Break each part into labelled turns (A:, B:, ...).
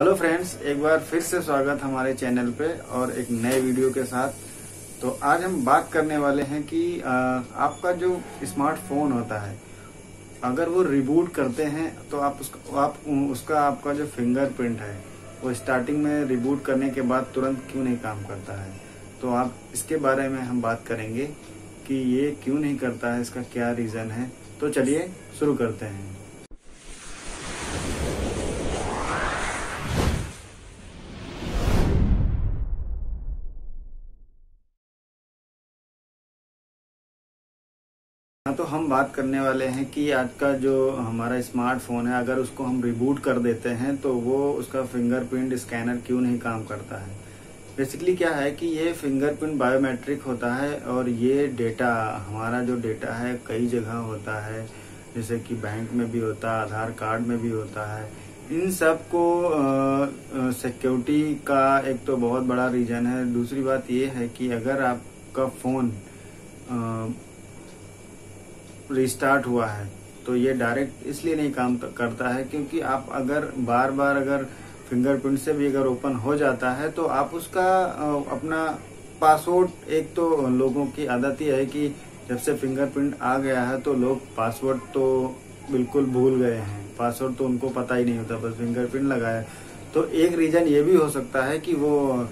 A: Hello friends, एक बार फिर से स्वागत हमारे चैनल पे और एक नए वीडियो के साथ। तो आज हम बात करने वाले हैं कि आपका जो स्मार्टफ़ोन होता है, अगर वो रिबूट करते हैं तो आप उसका आप, उसका आपका जो फिंगरप्रिंट है, वो स्टार्टिंग में रिबूट करने के बाद तुरंत क्यों नहीं काम करता है? तो आप इसके बारे में हम बात करेंगे कि ये क्यों नहीं करता है, इसका क्या रीज़न है? तो चलिए शुरू करते हैं। हाँ तो हम बात करने वाले हैं कि आज का जो हमारा स्मार्टफ़ोन है, अगर उसको हम रिबूट कर देते हैं तो वो उसका फिंगरप्रिंट स्कैनर क्यों नहीं काम करता है? बेसिकली क्या है कि ये फिंगरप्रिंट बायोमेट्रिक होता है और ये डेटा हमारा जो डेटा है, कई जगह होता है। जैसे कि बैंक में भी होता है आधार कार्ड में भी होता है। इन सबको सिक्योरिटी का एक तो बहुत बड़ा रीजन है। दूसरी बात ये है कि अगर आपका फ़ोन रिस्टार्ट हुआ है। तो ये डायरेक्ट इसलिए नहीं काम करता है क्योंकि आप अगर बार बार अगर फिंगरप्रिंट से भी अगर ओपन हो जाता है तो आप उसका अपना पासवर्ड एक तो लोगों की आदत ही है कि जब से फिंगरप्रिंट आ गया है तो लोग पासवर्ड तो बिल्कुल भूल गए हैं। पासवर्ड तो उनको पता ही नहीं होता, बस फिंगरप्रिंट लगाया। तो एक रीजन ये भी हो सकता है कि वो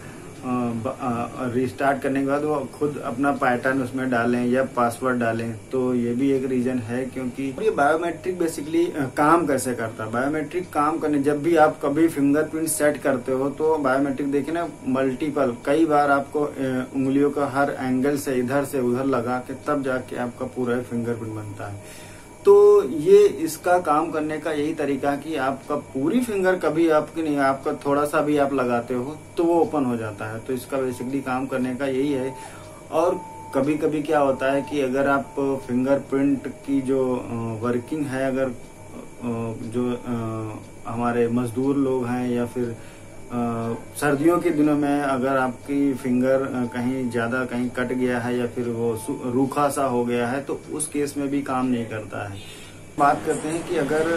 A: रिस्टार्ट करने के बाद वो खुद अपना पैटर्न उसमें डालें या पासवर्ड डालें तो ये भी एक रीजन है क्योंकि ये बायोमेट्रिक बेसिकली काम कैसे करता है? बायोमेट्रिक काम करने, जब भी आप कभी फिंगरप्रिंट सेट करते हो तो बायोमेट्रिक देखिए ना मल्टीपल कई बार आपको उंगलियों का हर एंगल से, इधर से उधर लगा के तब जाके आपका पूरा फिंगरप्रिंट बनता है। तो ये इसका काम करने का यही तरीका कि आपका पूरी फिंगर कभी आपकी नहीं, आपका थोड़ा सा भी आप लगाते हो तो वो ओपन हो जाता है। तो इसका बेसिकली काम करने का यही है। और कभी कभी क्या होता है कि अगर आप फिंगरप्रिंट की जो वर्किंग है, अगर जो हमारे मजदूर लोग हैं या फिर सर्दियों के दिनों में अगर आपकी फिंगर कहीं ज़्यादा कहीं कट गया है या फिर वो रूखा सा हो गया है तो उस केस में भी काम नहीं करता है। बात करते हैं कि अगर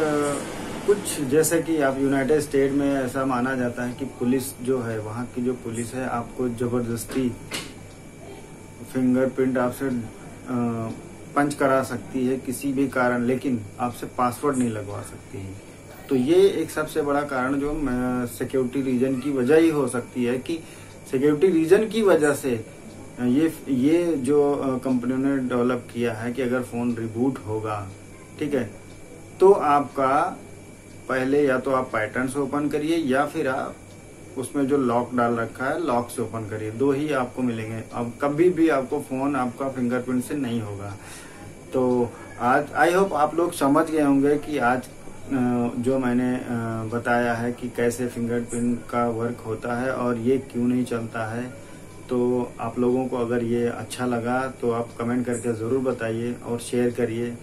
A: कुछ, जैसे कि आप यूनाइटेड स्टेट में ऐसा माना जाता है कि पुलिस जो है, वहाँ की जो पुलिस है, आपको ज़बरदस्ती फिंगरप्रिंट आपसे पंच करा सकती है किसी भी कारण, लेकिन आपसे पासवर्ड नहीं लगवा सकती है। तो ये एक सबसे बड़ा कारण जो सिक्योरिटी रीजन की वजह ही हो सकती है कि सिक्योरिटी रीजन की वजह से ये ये जो कंपनियों ने डेवलप किया है कि अगर फ़ोन रिबूट होगा, ठीक है तो आपका पहले या तो आप पैटर्न से ओपन करिए या फिर आप उसमें जो लॉक डाल रखा है लॉक से ओपन करिए। दो ही आपको मिलेंगे। अब कभी भी आपको फ़ोन आपका फिंगरप्रिंट से नहीं होगा। तो आज आई होप आप लोग समझ गए होंगे कि आज जो मैंने बताया है कि कैसे फिंगरप्रिंट का वर्क होता है और ये क्यों नहीं चलता है तो आप लोगों को अगर ये अच्छा लगा तो आप कमेंट करके ज़रूर बताइए और शेयर करिए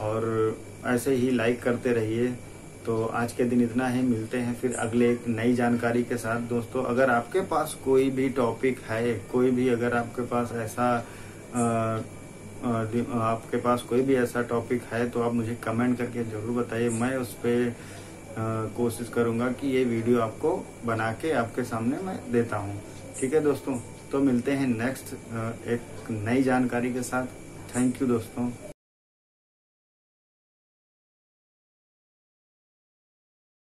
A: और ऐसे ही लाइक करते रहिए। तो आज के दिन इतना ही मिलते हैं फिर अगले एक नई जानकारी के साथ। दोस्तों अगर आपके पास कोई भी टॉपिक है कोई भी अगर आपके पास ऐसा आ, आपके पास कोई भी ऐसा टॉपिक है तो आप मुझे कमेंट करके ज़रूर बताइए। मैं उस पर कोशिश करूँगा कि ये वीडियो आपको बना के आपके सामने मैं देता हूँ। ठीक है दोस्तों? तो मिलते हैं नेक्स्ट एक नई जानकारी के साथ। थैंक यू दोस्तों।